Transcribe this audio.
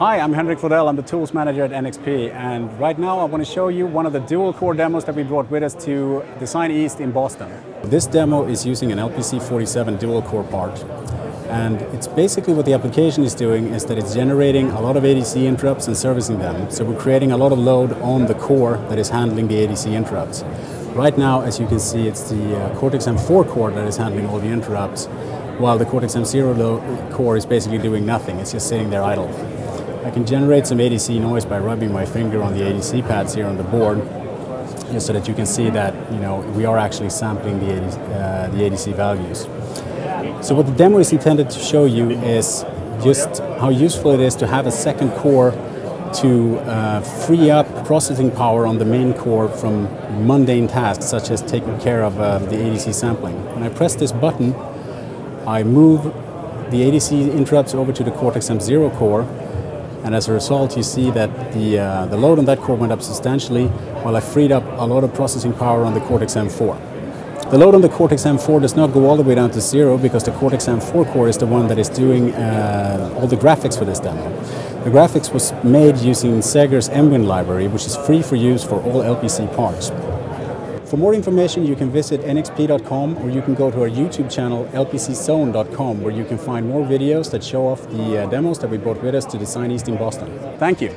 Hi, I'm Henrik Flodell. I'm the tools manager at NXP, and right now I want to show you one of the dual core demos that we brought with us to Design East in Boston. This demo is using an LPC47 dual core part, and it's basically what the application is doing is that it's generating a lot of ADC interrupts and servicing them. So we're creating a lot of load on the core that is handling the ADC interrupts. Right now, as you can see, it's the uh, Cortex M4 core that is handling all the interrupts, while the Cortex M0 core is basically doing nothing. It's just sitting there idle. I can generate some ADC noise by rubbing my finger on the ADC pads here on the board, just so that you can see that you know we are actually sampling the ADC, uh, the ADC values. So what the demo is intended to show you is just how useful it is to have a second core to uh, free up processing power on the main core from mundane tasks such as taking care of uh, the ADC sampling. When I press this button, I move the ADC interrupts over to the Cortex M0 core and as a result you see that the, uh, the load on that core went up substantially while I freed up a lot of processing power on the Cortex M4. The load on the Cortex M4 does not go all the way down to zero because the Cortex M4 core is the one that is doing uh, all the graphics for this demo. The graphics was made using SEGGER's emWin library which is free for use for all LPC parts. For more information, you can visit nxp.com or you can go to our YouTube channel, lpczone.com, where you can find more videos that show off the uh, demos that we brought with us to Design East in Boston. Thank you.